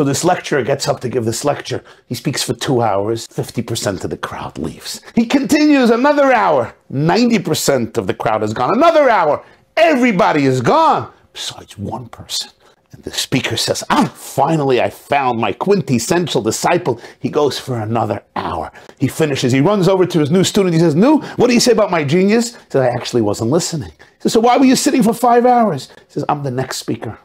So this lecturer gets up to give this lecture. He speaks for two hours. 50% of the crowd leaves. He continues another hour. 90% of the crowd is gone. Another hour. Everybody is gone, besides one person. And the speaker says, Ah, finally I found my quintessential disciple. He goes for another hour. He finishes. He runs over to his new student. He says, "New? what do you say about my genius? He says, I actually wasn't listening. He says, So why were you sitting for five hours? He says, I'm the next speaker.